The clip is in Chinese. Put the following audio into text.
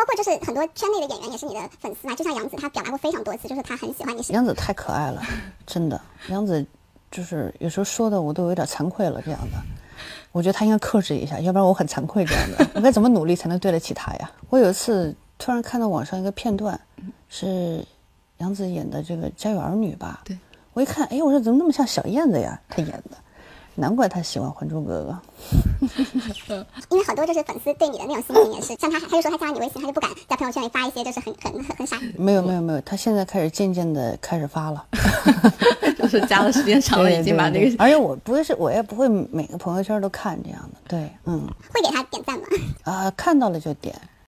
包括就是很多圈内的演员也是你的粉丝啊，就像杨紫，她表达过非常多次，就是她很喜欢你。杨紫太可爱了，真的，杨紫就是有时候说的我都有点惭愧了，这样的。我觉得她应该克制一下，要不然我很惭愧这样的。我该怎么努力才能对得起她呀？我有一次突然看到网上一个片段，是杨紫演的这个《家有儿女》吧？对。我一看，哎，我说怎么那么像小燕子呀？她演的。难怪他喜欢《还珠格格》，因为好多就是粉丝对你的那种心情也是，像他，他就说他加了你微信，他就不敢在朋友圈里发一些就是很很很很傻。没有没有没有，他现在开始渐渐的开始发了，就是加的时间长了，已经把那个。而且我不是，我也不会每个朋友圈都看这样的，对，嗯。会给他点赞吗？啊，看到了就点，